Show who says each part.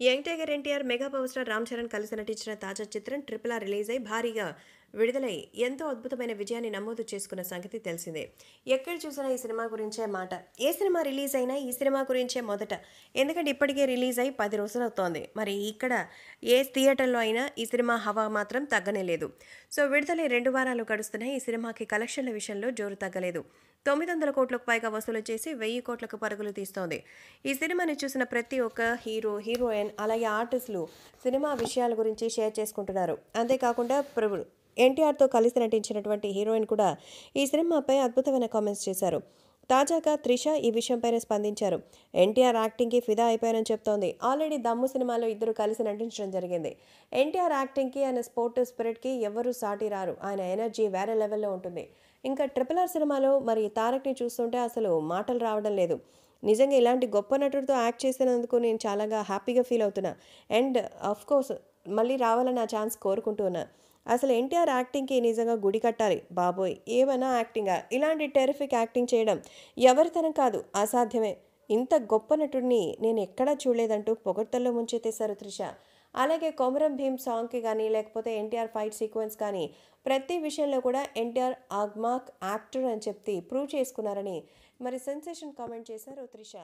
Speaker 1: Young tiger NTR mega power star Ram Charan కలిసి నటించిన తాజా చిత్రం ట్రిపుల్ ఆర్ రిలీజ్ అయి భారీగా విడుదలై ఎంతో అద్భుతమైన విజయాన్ని నమోదు చేసుకున్న సంగతి తెలిసిందే. ఎక్కడ చూసినా ఈ సినిమా గురించే మాట. ఏ సినిమా రిలీజ్ అయినా ఈ సినిమా గురించే మొదట. ఎందుకంటే ఇప్పటికే రిలీజ్ అయి పది రోజులు అవుతోంది మరి ఇక్కడ ఏ థియేటర్లో అయినా ఈ సినిమా హవా మాత్రం తగ్గనే లేదు. సో విడుదలై రెండు వారాలు గడుస్తున్నాయి. ఈ సినిమాకి కలెక్షన్ల విషయంలో జోరు తగ్గలేదు. తొమ్మిది వందల కోట్లకు పైగా వసూలు చేసి వెయ్యి కోట్లకు పరుగులు తీస్తోంది. ఈ సినిమాని చూసిన ప్రతి ఒక్క హీరో హీరోయిన్ అలాగే ఆర్టిస్టులు సినిమా విషయాల గురించి షేర్ చేసుకుంటున్నారు. అంతేకాకుండా ప్రభు ఎన్టీఆర్తో కలిసి నటించినటువంటి హీరోయిన్ కూడా ఈ సినిమాపై అద్భుతమైన కామెంట్స్ చేశారు. తాజాగా త్రిష ఈ విషయంపైన స్పందించారు. ఎన్టీఆర్ యాక్టింగ్కి ఫిదా అయిపోయారని చెప్తోంది. ఆల్రెడీ దమ్ము సినిమాలో ఇద్దరు కలిసి నటించడం జరిగింది. ఎన్టీఆర్ యాక్టింగ్కి ఆయన స్పోర్ట్ స్పిరిట్కి ఎవరూ సాటి రారు. ఆయన ఎనర్జీ వేరే లెవెల్లో ఉంటుంది. ఇంకా ట్రిపుల్ ఆర్ సినిమాలో మరి తారక్ని చూస్తుంటే అసలు మాటలు రావడం లేదు. నిజంగా ఇలాంటి గొప్ప నటుడితో యాక్ట్ చేసినందుకు నేను చాలాగా హ్యాపీగా ఫీల్ అవుతున్నా. అండ్ అఫ్ కోర్స్ మళ్ళీ రావాలని ఆ ఛాన్స్ కోరుకుంటున్నా అసలు ఎన్టీఆర్ యాక్టింగ్కి నిజంగా గుడి కట్టాలి? బాబోయ్! ఏమైనా యాక్టింగా? ఇలాంటి టెరిఫిక్ యాక్టింగ్ చేయడం ఎవరితనం కాదు అసాధ్యమే. ఇంత గొప్ప నటుడిని నేను ఎక్కడా చూడలేదంటూ పొగడ్తల్లో ముంచెత్తేశారు త్రిష. అలాగే కొమరం భీమ్ సాంగ్కి కానీ లేకపోతే ఎన్టీఆర్ ఫైట్ సీక్వెన్స్ కానీ ప్రతి విషయంలో కూడా ఎన్టీఆర్ ఆగ్మాక్ యాక్టర్ అని చెప్తే ప్రూవ్ చేసుకున్నారని మరి సెన్సేషన్ కామెంట్ చేశారు త్రిష.